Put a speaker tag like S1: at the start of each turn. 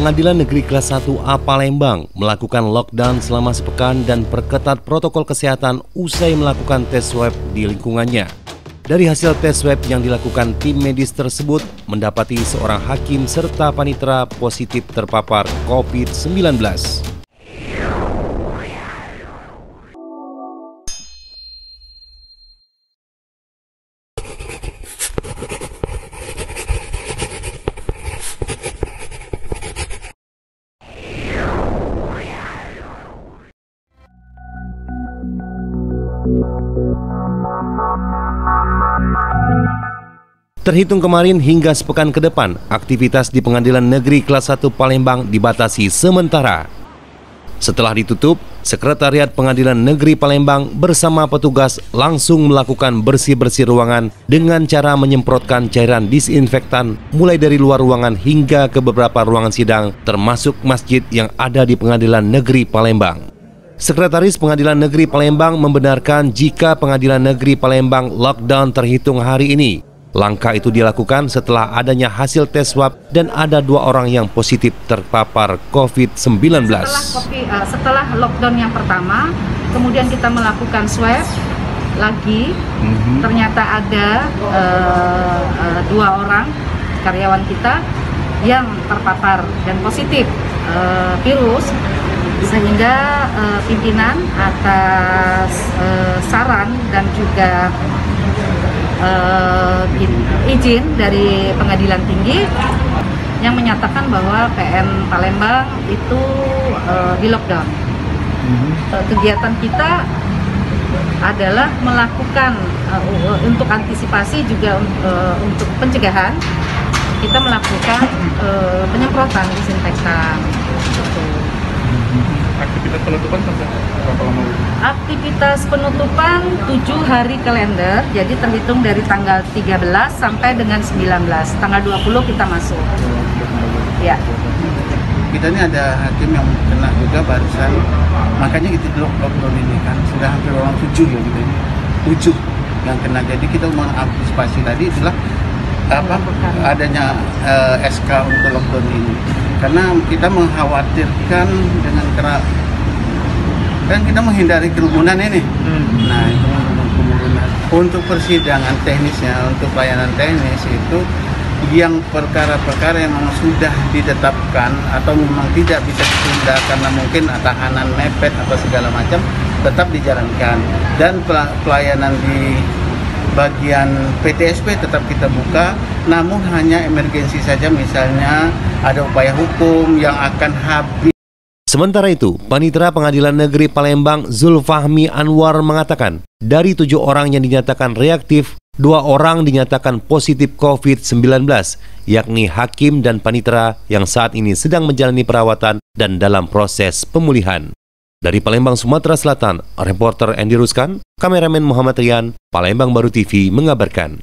S1: Pengadilan Negeri Kelas 1A Palembang melakukan lockdown selama sepekan dan perketat protokol kesehatan usai melakukan tes swab di lingkungannya. Dari hasil tes swab yang dilakukan tim medis tersebut mendapati seorang hakim serta panitera positif terpapar COVID-19. Terhitung kemarin hingga sepekan ke depan, aktivitas di Pengadilan Negeri Kelas 1 Palembang dibatasi sementara. Setelah ditutup, Sekretariat Pengadilan Negeri Palembang bersama petugas langsung melakukan bersih-bersih ruangan dengan cara menyemprotkan cairan disinfektan mulai dari luar ruangan hingga ke beberapa ruangan sidang termasuk masjid yang ada di Pengadilan Negeri Palembang. Sekretaris Pengadilan Negeri Palembang membenarkan jika Pengadilan Negeri Palembang lockdown terhitung hari ini Langkah itu dilakukan setelah adanya hasil tes swab dan ada dua orang yang positif terpapar COVID-19.
S2: Setelah, uh, setelah lockdown yang pertama, kemudian kita melakukan swab lagi, mm-hmm. ternyata ada uh, uh, dua orang karyawan kita yang terpapar dan positif uh, virus, sehingga uh, pimpinan atas uh, saran dan juga uh, izin dari pengadilan tinggi yang menyatakan bahwa PN Palembang itu uh, di lockdown. Mm-hmm. Uh, kegiatan kita adalah melakukan uh, untuk antisipasi juga uh, untuk pencegahan kita melakukan uh, penyemprotan disinfektan. Gitu.
S3: Aktivitas penutupan sampai berapa lama?
S2: Aktivitas penutupan 7 hari kalender, jadi terhitung dari tanggal 13 sampai dengan 19. Tanggal 20 kita masuk. Ya.
S4: Kita ini ada hakim yang kena juga barusan, makanya itu lockdown ini kan sudah hampir orang tujuh ya gitu ini, tujuh yang kena. Jadi kita mengantisipasi tadi itulah apa adanya uh, eh, SK untuk lockdown ini karena kita mengkhawatirkan dengan kerak kan kita menghindari kerumunan ini hmm. nah itu kerumunan untuk persidangan teknisnya untuk pelayanan teknis itu yang perkara-perkara yang memang sudah ditetapkan atau memang tidak bisa ditunda karena mungkin tahanan mepet atau segala macam tetap dijalankan dan pelayanan di bagian PTSP tetap kita buka, namun hanya emergensi saja misalnya ada upaya hukum yang akan habis.
S1: Sementara itu, Panitera Pengadilan Negeri Palembang Zulfahmi Anwar mengatakan, dari tujuh orang yang dinyatakan reaktif, dua orang dinyatakan positif COVID-19, yakni hakim dan panitera yang saat ini sedang menjalani perawatan dan dalam proses pemulihan. Dari Palembang, Sumatera Selatan, reporter Andy Ruskan, kameramen Muhammad Rian, Palembang Baru TV mengabarkan.